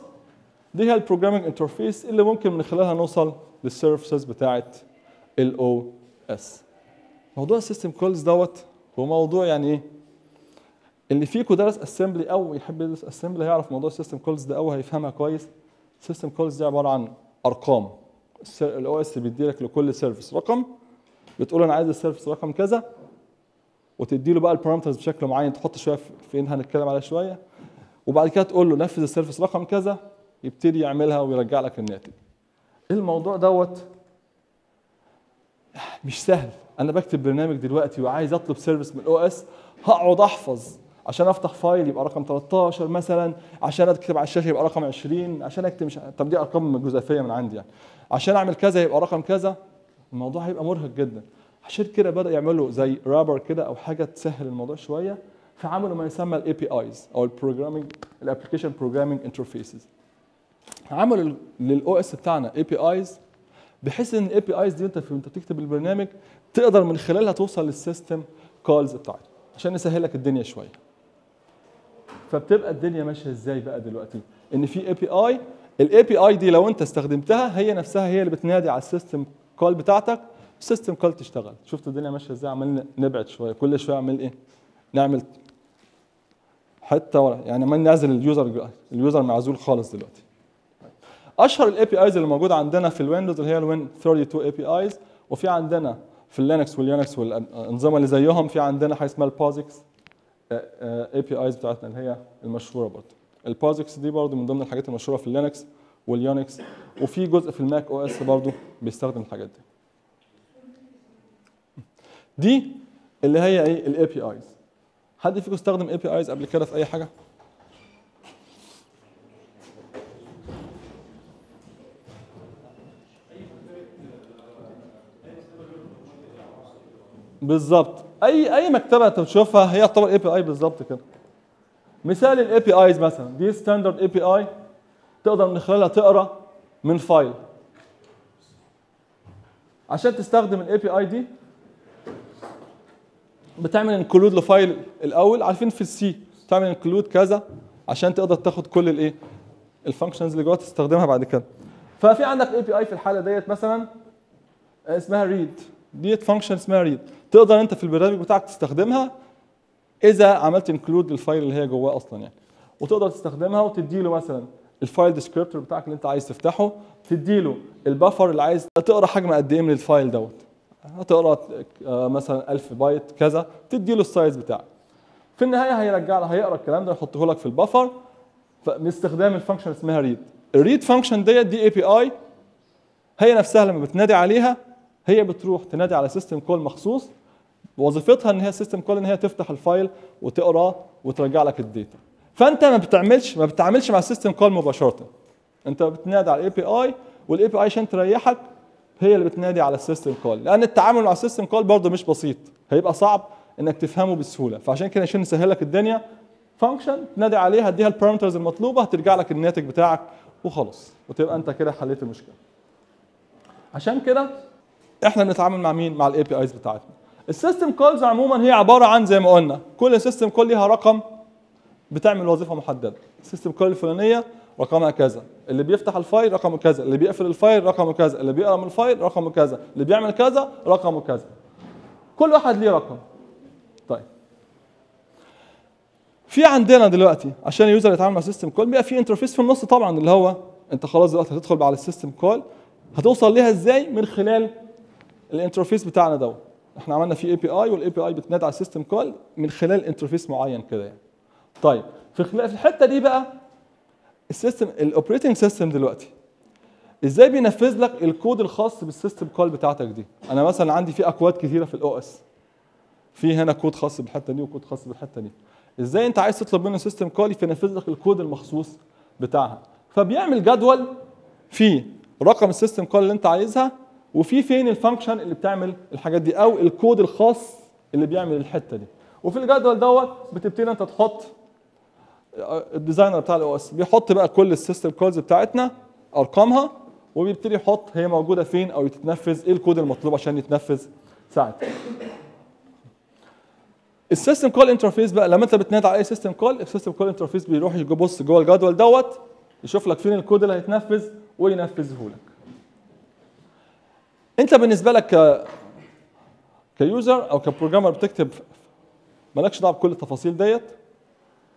دي هي ال programming interface اللي ممكن من خلالها نوصل لل services بتاعت ال OS موضوع ال system calls دوت هو موضوع يعني إيه؟ اللي فيكم درس assembly أو يحب يدرس assembly هيعرف موضوع ال system calls ده أو هيفهمها كويس. ال system calls دي عبارة عن أرقام. ال OS بيدي لك لكل service رقم. بتقول أنا عايز ال service رقم كذا. وتدي له بقى ال parameters بشكل معين. تحط شوية في- فين هنتكلم عليها شوية. وبعد كده تقول له نفذ ال service رقم كذا. يبتدي يعملها ويرجع لك الناتج. الموضوع دوت مش سهل. أنا بكتب برنامج دلوقتي وعايز أطلب service من ال OS هقعد أحفظ. عشان أفتح file يبقى رقم 13 مثلا عشان أكتب على الشاشة يبقى رقم 20 عشان أكتب مش طب دي أرقام جزافيه من عندي يعني. عشان أعمل كذا يبقى رقم كذا. الموضوع هيبقى مرهق جدا. عشان كده بدأ يعملوا زي wrapper كده أو حاجة تسهل الموضوع شوية. فعملوا ما يسمى ال APIs أو ال programming ال application programming interfaces عملوا لل OS بتاعنا APIs بحيث إن ال APIs دي انت انت بتكتب البرنامج تقدر من خلالها توصل لل system calls بتاعتك عشان نسهل لك الدنيا شوية. فبتبقى الدنيا ماشية إزاي بقى دلوقتي؟ إن في API ال API دي لو أنت استخدمتها هي نفسها هي اللي بتنادي على ال system call بتاعتك ال system call تشتغل. شفت الدنيا ماشية إزاي؟ عمالين نبعد شوية كل شوية أعمل إيه؟ نعمل حتة ورا يعني عمال نعزل ال user ال user معزول خالص دلوقتي. أشهر ال APIs اللي موجودة عندنا في ال Windows اللي هي ال Win 32 APIs وفي عندنا في ال Linux وال Unix والانظمه اللي زيهم في عندنا حاجة اسمها ال POSIX APIs بتاعتنا اللي هي المشهورة برضه. ال POSIX دي برضه من ضمن الحاجات المشهورة في ال Linux وال Unix وفي جزء في ال Mac OS برضه بيستخدم الحاجات دي. دي اللي هي إيه؟ ال APIs حد فيكم استخدم APIs قبل كده في أي حاجة؟ بالظبط. أي أي مكتبة أنت بتشوفها هي تعتبر API بالظبط كده. مثال ال APIs مثلا. دي standard API تقدر من خلالها تقرأ من file عشان تستخدم ال API دي بتعمل include ل file الأول. عارفين في ال C تعمل include كذا عشان تقدر تاخد كل الايه ال functions اللي جوه تستخدمها بعد كده. ففي عندك API في الحالة ديت مثلا اسمها read ديت function اسمها read تقدر انت في البرنامج بتاعك تستخدمها إذا عملت include لل file اللي هي جواه أصلا يعني. وتقدر تستخدمها وتدي له مثلا ال file descriptor بتاعك اللي انت عايز تفتحه تدي له ال buffer اللي عايز تقرأ حجم قد إيه من ال file دوت. هتقرأ آه، مثلا 1000 بايت كذا تدي له ال size بتاعك. في النهاية هيرجع هيقرأ الكلام ده يحطه لك في ال buffer باستخدام ال function اسمها read ال read function ديت دي API هي نفسها لما بتنادي عليها هي بتروح تنادي على system call مخصوص. وظيفتها إن هي system call إن هي تفتح ال file وتقراه وترجع لك ال data فأنت ما بتعملش ما بتتعاملش مع ال system call مباشرة. أنت بتنادي على ال API وال API عشان تريحك هي اللي بتنادي على ال system call لأن التعامل مع ال system call برضه مش بسيط. هيبقى صعب إنك تفهمه بسهولة. فعشان كده عشان نسهل لك الدنيا function تنادي عليها اديها ال parameters المطلوبة هترجع لك الناتج بتاعك وخلاص. وتبقى أنت كده حليت المشكلة. عشان كده إحنا بنتعامل مع مين؟ مع ال APIs بتاعتنا. ال system calls عموما هي عبارة عن زي ما قلنا كل system call ليها رقم بتعمل وظيفة محددة. ال system call الفلانية رقمها كذا. اللي بيفتح ال file رقمه كذا. اللي بيقفل ال file رقمه كذا. اللي بيقرأ من ال file رقمه كذا. اللي بيعمل كذا رقمه كذا. كل واحد ليه رقم. طيب. في عندنا دلوقتي عشان ال user يتعامل مع system call بيبقى في interface في النص طبعا اللي هو انت خلاص دلوقتي هتدخل على ال system call هتوصل ليها إزاي؟ من خلال ال interface بتاعنا دوت إحنا عملنا فيه API وال API بتنادي على ال system call من خلال interface معين كده يعني. طيب في في الحتة دي بقى ال system ال operating system دلوقتي إزاي بينفذ لك الكود الخاص بال system call بتاعتك دي؟ أنا مثلا عندي في اكواد كثيره في ال OS في هنا كود خاص بالحتة دي وكود خاص بالحتة دي. إزاي أنت عايز تطلب منه system call ينفذ لك الكود المخصوص بتاعها؟ فبيعمل جدول فيه رقم ال system call اللي أنت عايزها وفي فين ال function اللي بتعمل الحاجات دي؟ أو الكود الخاص اللي بيعمل الحتة دي. وفي الجدول دوت بتبتدي أنت تحط ال designer بتاع ال OS بيحط بقى كل ال system calls بتاعتنا أرقامها وبيبتدي يحط هي موجودة فين أو تتنفذ إيه الكود المطلوب عشان يتنفذ ساعتها. ال system call interface بقى لما أنت بتنادي على أي system call ال system call interface بيروح يبص جوه الجدول دوت يشوف لك فين الكود اللي هيتنفذ وينفذه لك. انت بالنسبة لك ك user أو ك programmer بتكتب مالكش دعوة بكل التفاصيل ديت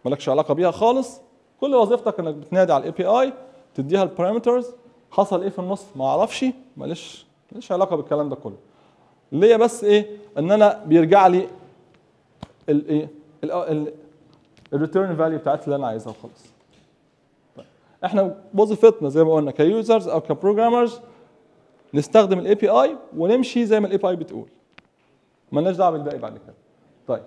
مالكش علاقة بيها خالص كل وظيفتك انك بتنادي على ال API تديها ال parameters حصل إيه في النص ما أعرفش ماليش ماليش علاقة بالكلام ده كله ليا بس إيه ان أنا بيرجع لي الايه ال return value بتاعتي اللي أنا عايزها وخلاص طيب. إحنا وظيفتنا زي ما قلنا ك users أو ك programmers نستخدم ال API ونمشي زي ما ال API بتقول. مالناش دعوة بالباقي بعد كده. طيب.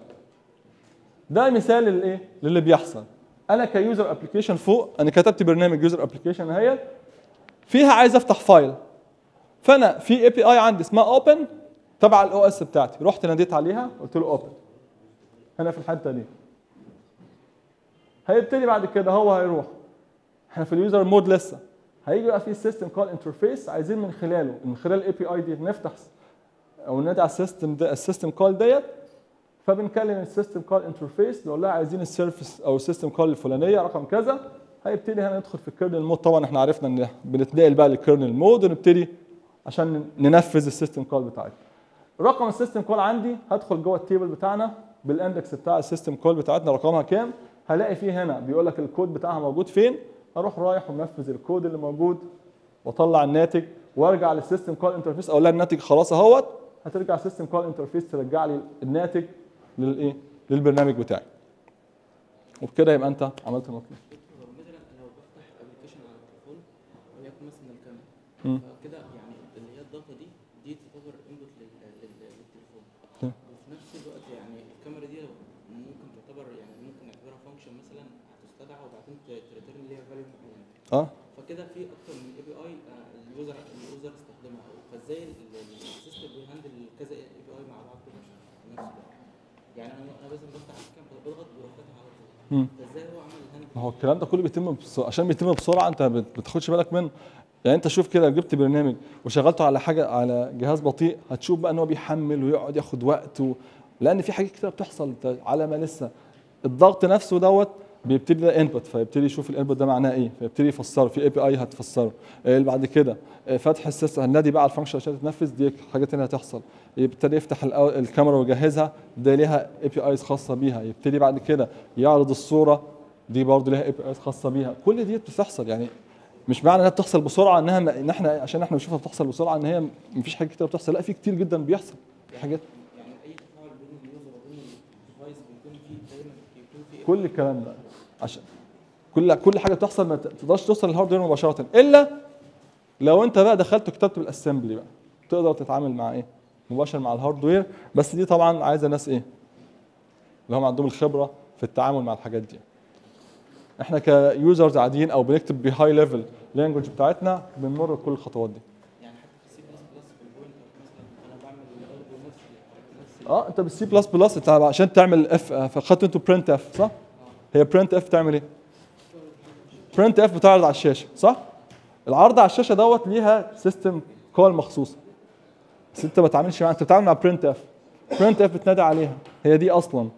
ده مثال للايه للي بيحصل. أنا ك user application فوق أنا كتبت برنامج user application أهي فيها عايز أفتح file. فأنا في API عندي اسمها open تبع ال OS بتاعتي. رحت ناديت عليها قلت له open هنا في الحتة دي. هيبتدي بعد كده هو هيروح. إحنا في ال user mode لسه. هيجي بقى في ال system call interface عايزين من خلاله. من خلال ال API دي نفتح أو نادي على ال system ده ال system call ديت فبنكلم ال system call interface نقول لها عايزين ال service أو ال system call الفلانية رقم كذا. هيبتدي هنا ندخل في ال kernel mode طبعا إحنا عرفنا إن بنتنقل بقى لل kernel mode ونبتدي عشان ننفذ ال system call بتاعتنا رقم ال system call عندي هدخل جوه ال table بتاعنا بال index بتاع ال system call بتاعتنا رقمها كام؟ هلاقي فيه هنا بيقول لك الكود بتاعها موجود فين؟ أروح رايح ومنفذ الكود اللي موجود واطلع الناتج وارجع لل system call interface أقول لها الناتج خلاص اهوت هترجع system call interface ترجع لي الناتج للايه للبرنامج بتاعي. وبكده يبقى انت عملت المطلوب مثلا لو بفتح application على التليفون وليكن مثلا الكاميرا. فكده يعني اللي هي الضغطه دي دي تعتبر input للتليفون مم. وفي نفس الوقت يعني الكاميرا دي ممكن تعتبر يعني ممكن نعتبرها function مثلا هتستدعى وبعدين ت return ليها value معين آه. فكده في أكتر من API ال user ال user استخدمها. فازاي ال- ال- ال system بي handle كذا API مع بعض كده؟ في نفس الوقت. يعني أنا أنا مثلا بفتح الكاميرا بضغط فاتح على طول. فازاي هو عمل ال handle ما هو الكلام ده كله بيتم بسرعة عشان بيتم بسرعة أنت ما بتاخدش بالك منه. يعني أنت شوف كده جبت برنامج وشغلته على حاجة على جهاز بطيء هتشوف بقى إن هو بيحمل ويقعد ياخد وقت و... لأن في حاجات كتير بتحصل على ما لسه. الضغط نفسه دوت بيبتدي ده input فيبتدي يشوف ال input ده معناه إيه فيبتدي يفسره في API هتفسره. إيه اللي بعد كده إيه فتح ال system هنادي بقى على ال function عشان تتنفذ دي حاجات تانية هتحصل. يبتدي يفتح الكاميرا ويجهزها ده ليها APIs خاصة بيها. يبتدي بعد كده يعرض الصورة دي برضه ليها APIs خاصة بيها. كل دي بتحصل يعني مش معنى إنها بتحصل بسرعة إنها م- إن إحنا عشان إحنا بنشوفها بتحصل بسرعة إن هي مفيش حاجة كتير بتحصل. لا في كتير جدا بيحصل. حاجات كل الكلام ده. عشان كل كل حاجة بتحصل ما تقدرش توصل لل hardware مباشره الا لو انت بقى دخلت وكتبت بال assembly بقى تقدر تتعامل مع إيه مباشر مع ال hardware بس دي طبعا عايزه ناس إيه اللي هم عندهم الخبره في التعامل مع الحاجات دي إحنا ك users عاديين أو بنكتب ب high level language بتاعتنا بنمر بكل الخطوات دي يعني آه انت بالسي بلس بلس انت عشان تعمل اف فخدت أنتوا printf صح؟ هي printf بتعمل إيه؟ printf بتعرض على الشاشة صح؟ العرض على الشاشة دوت ليها system call مخصوص. بس أنت ما بتعاملش معاها أنت بتتعامل مع printf printf بتنادي عليها. هي دي أصلا.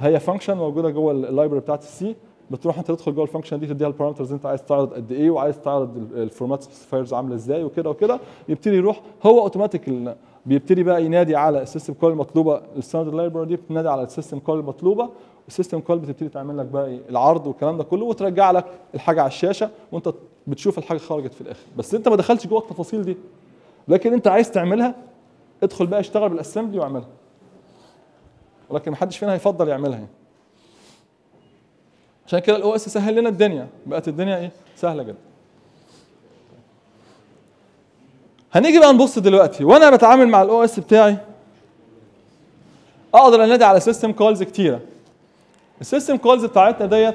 هي function موجودة جوه ال library بتاعت ال C بتروح أنت تدخل جوه ال function دي تديها ال parameters أنت عايز تعرض قد إيه وعايز تعرض ال format specifiers عاملة إزاي وكده وكده. يبتدي يروح هو اوتوماتيك بيبتدي بقى ينادي على ال system call المطلوبة. ال standard library دي بتنادي على ال system call المطلوبة. وال system call بتبتدي تعمل لك بقى إيه؟ العرض والكلام ده كله وترجع لك الحاجة على الشاشة وأنت بتشوف الحاجة خرجت في الآخر. بس أنت ما دخلتش جوه التفاصيل دي. لكن أنت عايز تعملها ادخل بقى اشتغل بال assembly واعملها. ولكن محدش فينا هيفضل يعملها يعني. عشان كده ال OS سهل لنا الدنيا. بقت الدنيا إيه؟ سهلة جدا. هنيجي بقى نبص دلوقتي. وأنا بتعامل مع ال OS بتاعي أقدر أنادي على system calls كتيرة. ال system calls بتاعتنا ديت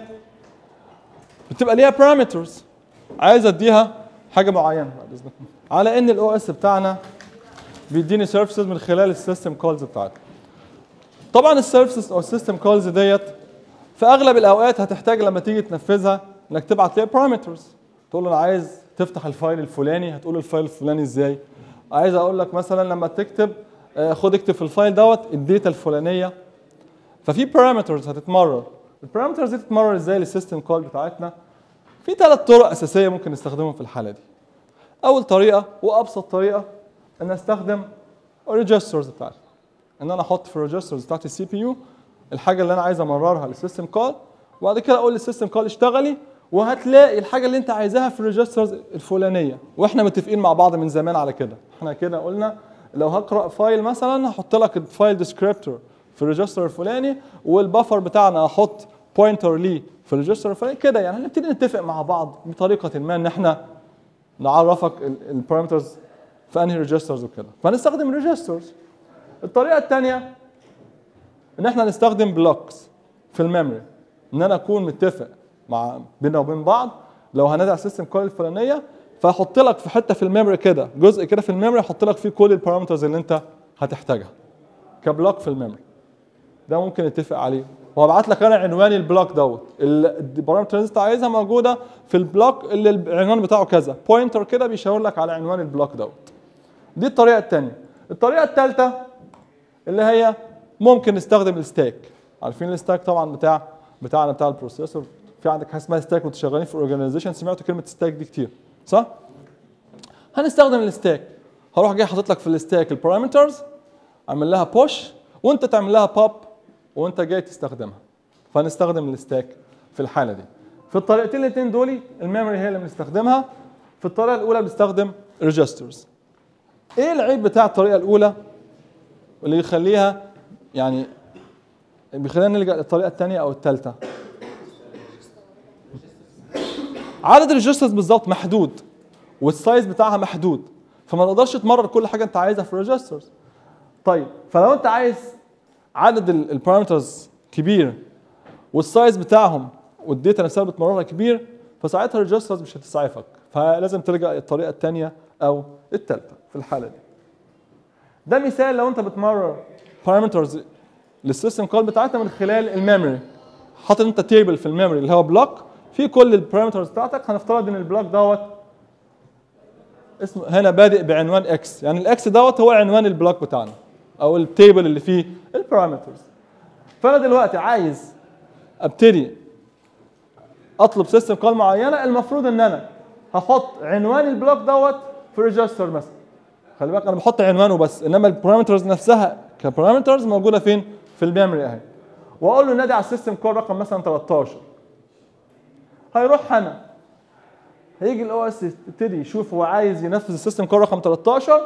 بتبقى ليها parameters عايز أديها حاجة معينة. بعد اذنكم على إن ال OS بتاعنا بيديني services من خلال ال system calls بتاعتنا طبعا ال services أو ال system calls ديت في أغلب الأوقات هتحتاج لما تيجي تنفذها إنك تبعت لها parameters تقول له أنا عايز تفتح ال file الفلاني هتقول ال file الفلاني إزاي؟ عايز أقول لك مثلا لما تكتب آه، خد اكتب في ال file دوت ال data الفلانية. ففي parameters هتتمرر. ال parameters دي تتمرر إزاي لل system call بتاعتنا؟ في ثلاث طرق أساسية ممكن نستخدمهم في الحالة دي. أول طريقة وأبسط طريقة إن أستخدم ال registers بتاعتي. إن أنا أحط في ال registers بتاعت ال CPU الحاجة اللي أنا عايز أمررها لل system call وبعد كده أقول لل system call اشتغلي. وهتلاقي الحاجة اللي انت عايزاها في ال registers الفلانية. وإحنا متفقين مع بعض من زمان على كده. إحنا كده قلنا لو هقرأ file مثلا هحط لك ال file descriptor في ال register الفلاني وال buffer بتاعنا هحط pointer ليه في ال register الفلاني. كده يعني هنبتدي نتفق مع بعض بطريقة ما إن إحنا نعرفك ال parameters في أنهي registers وكده. فهنستخدم registers الطريقة الثانية إن إحنا نستخدم blocks في ال memory. إن أنا أكون متفق مع بيننا وبين بعض لو هنادي على ال system call الفلانية فاحط لك في حتة في ال memory كده جزء كده في ال memory أحط لك فيه كل ال parameters اللي انت هتحتاجها. ك block في ال memory. ده ممكن نتفق عليه. وهبعت لك أنا عنوان ال block دوت. ال- ال parameters اللي انت عايزها موجودة في ال block اللي العنوان بتاعه كذا. pointer كده بيشاور لك على عنوان ال block دوت. دي الطريقة الثانية الطريقة الثالثه اللي هي ممكن نستخدم ال stack. عارفين ال stack طبعا بتاع بتاعنا بتاع ال processor؟ في عندك حاجة اسمها stack وانتوا شغالين في ال organization سمعتوا كلمة stack دي كتير صح؟ هنستخدم ال stack هروح جاي حاطط لك في ال stack ال parameters اعمل لها push وانت تعمل لها بوب وانت جاي تستخدمها. فهنستخدم ال stack في الحالة دي. في الطريقتين الاثنين دول ال memory هي اللي بنستخدمها. في الطريقة الأولى بنستخدم registers إيه العيب بتاع الطريقة الأولى؟ اللي يخليها يعني بيخلينا نلجأ للطريقة الثانية أو الثالثه عدد ال registers بالظبط محدود وال size بتاعها محدود فما تقدرش تمرر كل حاجة أنت عايزها في ال registers طيب فلو أنت عايز عدد ال parameters كبير وال size بتاعهم وال data نفسها بتمررها كبير فساعتها ال registers مش هتسعفك فلازم ترجع للطريقة الثانية أو الثالثه في الحالة دي. ده مثال لو أنت بتمرر parameters لل system call بتاعتنا من خلال ال memory. حاطط أنت table في ال memory اللي هو block فيه كل ال parameters بتاعتك هنفترض إن ال block دوت اسمه هنا بادئ بعنوان X يعني ال X دوت هو عنوان ال block بتاعنا أو ال table اللي فيه ال parameters فأنا دلوقتي عايز أبتدي أطلب system call معينة المفروض إن أنا هحط عنوان ال block دوت في register مثلا. خلي بالك أنا بحط عنوانه بس إنما ال parameters نفسها ك parameters موجودة فين؟ في ال memory أهي. وأقول له نادي على ال system call رقم مثلا 13 هيروح هنا. هيجي ال OS يبتدي يشوف هو عايز ينفذ ال system call رقم 13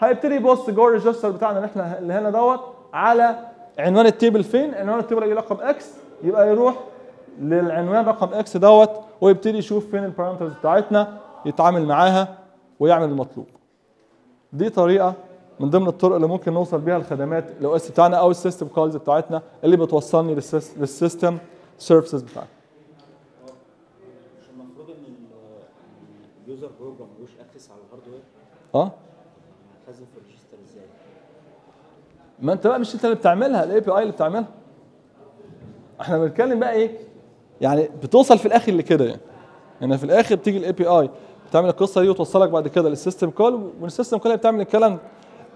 هيبتدي يبص جوه ال register بتاعنا اللي إحنا اللي هنا دوت على عنوان ال table فين. عنوان ال table يجي رقم X يبقى يروح للعنوان رقم إكس دوت ويبتدي يشوف فين ال parameters بتاعتنا يتعامل معاها ويعمل المطلوب. دي طريقة من ضمن الطرق اللي ممكن نوصل بيها الخدمات ال OS بتاعنا أو ال system calls بتاعتنا اللي بتوصلني لل sys- لل system services بتاعتنا مش المفروض ان ال- ال user program ملوش access على ال hardware آه. هخزن في ال register إزاي؟ ما أنت بقى مش أنت اللي بتعملها ال API اللي بتعملها. إحنا بنتكلم بقى إيه؟ يعني بتوصل في الآخر لكده يعني. يعني في الآخر بتيجي ال API بتعمل القصة دي وتوصلك بعد كده لل system call ومن ال system call بتعمل الكلام.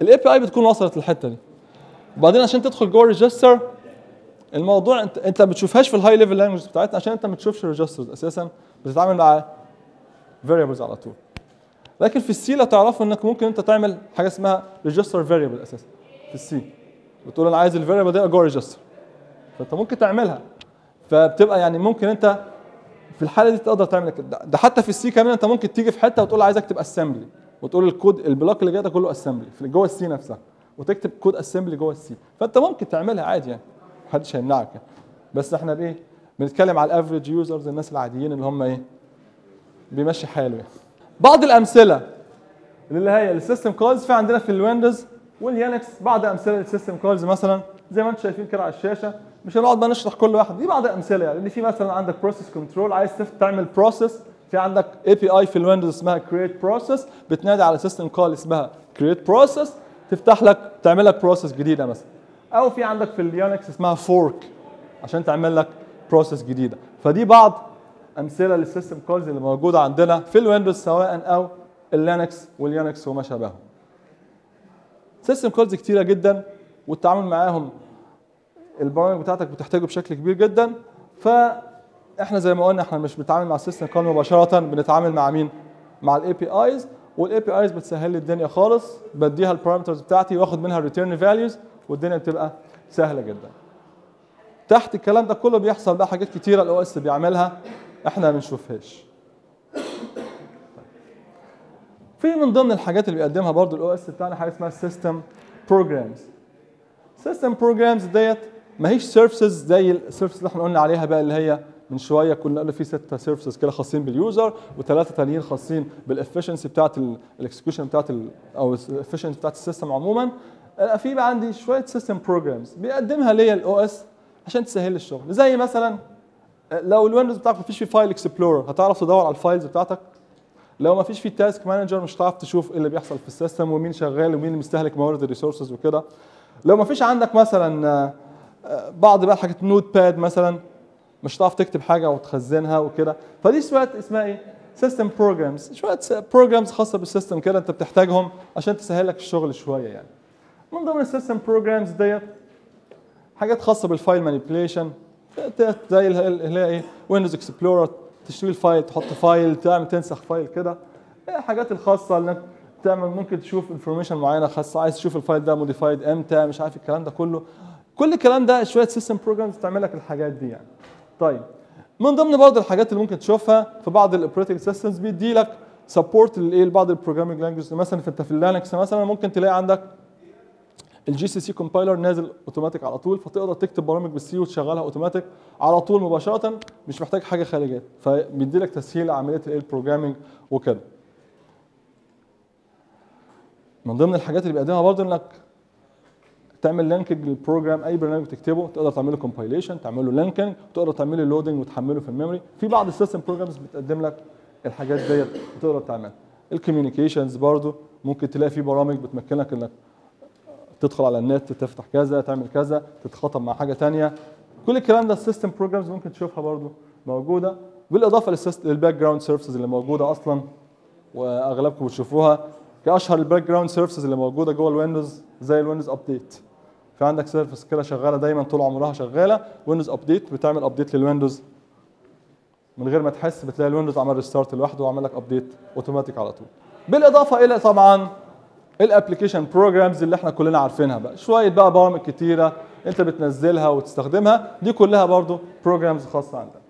ال API بتكون وصلت للحتة دي. وبعدين عشان تدخل جوه ال register الموضوع أنت أنت ما بتشوفهاش في ال high level language بتاعتنا عشان أنت ما بتشوفش ال registers أساسا. بتتعامل مع variables على طول. لكن في ال C لو تعرفوا إنك ممكن أنت تعمل حاجة اسمها register variable أساسا في ال C. بتقول أنا عايز ال variable ده جوه register فأنت ممكن تعملها. فبتبقى يعني ممكن أنت في الحالة دي تقدر تعمل كده. ده- حتى في ال C كمان أنت ممكن تيجي في حتة وتقول عايز اكتب assembly وتقول ال code ال block اللي جاي ده كله assembly في جوه ال C نفسها. وتكتب code assembly جوه ال C. فأنت ممكن تعملها عادي يعني. محدش هيمنعك يعني. بس إحنا بايه بنتكلم على ال average users الناس العاديين اللي هم إيه؟ بيمشي حاله يعني. بعض الأمثلة اللي هي ال system calls في عندنا في الويندوز وال Unix بعض أمثلة لل system calls مثلا زي ما أنتم شايفين كده على الشاشة مش هنقعد بقى نشرح كل واحد دي بعض الأمثلة يعني ان في مثلا عندك process control عايز تعمل process في عندك API في الويندوز اسمها create process بتنادي على system call اسمها create process تفتح لك تعمل لك process جديدة مثلا أو في عندك في ال Unix اسمها fork عشان تعمل لك process جديدة فدي بعض أمثلة لل system calls اللي موجودة عندنا في الويندوز سواء أو ال Linux وال Unix وما شابههم. system calls كتيرة جدا والتعامل معاهم البرامج بتاعتك بتحتاجه بشكل كبير جدا. فإحنا زي ما قلنا إحنا مش بنتعامل مع ال system call مباشرة بنتعامل مع مين؟ مع ال APIs وال APIs بتسهل لي الدنيا خالص بديها ال parameters بتاعتي واخد منها ال return values والدنيا بتبقى سهلة جدا. تحت الكلام ده كله بيحصل بقى حاجات كتيرة ال OS بيعملها. إحنا ما بنشوفهاش. في من ضمن الحاجات اللي بيقدمها برضو ال OS بتاعنا حاجة اسمها system programs system programs ديت ما هيش services زي ال service اللي إحنا قلنا عليها بقى اللي هي من شوية كنا قلنا في ستة services كده خاصين بال user وثلاثه تانيين خاصين بال efficiency بتاعت ال execution بتاعت ال أو ال efficiency بتاعت ال system عموما. آه، في بقى عندي شوية system programs بيقدمها ليا ال OS عشان تسهل الشغل. زي مثلا لو الويندوز بتاعك ما فيش فيه file explorer هتعرف تدور على ال files بتاعتك؟ لو ما فيش فيه task manager مش هتعرف تشوف إيه اللي بيحصل في ال system ومين شغال ومين مستهلك موارد ال resources وكده. لو ما فيش عندك مثلا آه، بعض بقى الحاجات notepad مثلا مش هتعرف تكتب حاجة وتخزنها وكده. فدي شوية اسمها إيه؟ system programs شوية programs خاصة بال system كده أنت بتحتاجهم عشان تسهل لك الشغل شوية يعني. من ضمن ال system programs ديت حاجات خاصة بال file manipulation زي ال- ال- اللي هي إيه Windows Explorer تشتري ال file تحط file تعمل تنسخ file كده. إيه الحاجات الخاصة إنك تعمل؟ ممكن تشوف information معينة خاصة. عايز تشوف ال file ده modified إمتى مش عارف الكلام ده كله. كل الكلام ده شوية system programs بتعمل لك الحاجات دي يعني. طيب من ضمن برضه الحاجات اللي ممكن تشوفها في بعض ال operating systems بيدي لك support لإيه؟ لبعض ال programming language مثلا في أنت في ال Linux مثلا ممكن تلاقي عندك ال GCC compiler نازل اوتوماتيك على طول فتقدر تكتب برامج بال C وتشغلها اوتوماتيك على طول مباشرة مش محتاج حاجة خارجية. فبيدي لك تسهيل عملية الايه ال programming وكده. من ضمن الحاجات اللي بيقدمها برضه إنك تعمل linking لل program أي برنامج تكتبه تقدر تعمل له compilation تعمل له linking تقدر تعمل له loading وتحمله في ال memory في بعض ال system programs بتقدم لك الحاجات ديت وتقدر تعملها. ال communications برضه ممكن تلاقي في برامج بتمكنك إنك تدخل على النت تفتح كذا تعمل كذا تتخاطب مع حاجة تانية. كل الكلام ده ال system programs ممكن تشوفها برضو موجودة. بالإضافة لل background services اللي موجودة أصلا وأغلبكم بتشوفوها. كأشهر ال background services اللي موجودة جوه الويندوز زي ال Windows Update في عندك service كده شغالة دايما طول عمرها شغالة. Windows Update بتعمل update للويندوز. من غير ما تحس بتلاقي الويندوز عمل restart لوحده وعمل لك update automatic على طول. بالإضافة إلى طبعا ال application programs اللي إحنا كلنا عارفينها بقى. شوية بقى برامج كتيرة انت بتنزلها وتستخدمها. دي كلها برضو programs خاصة عندك.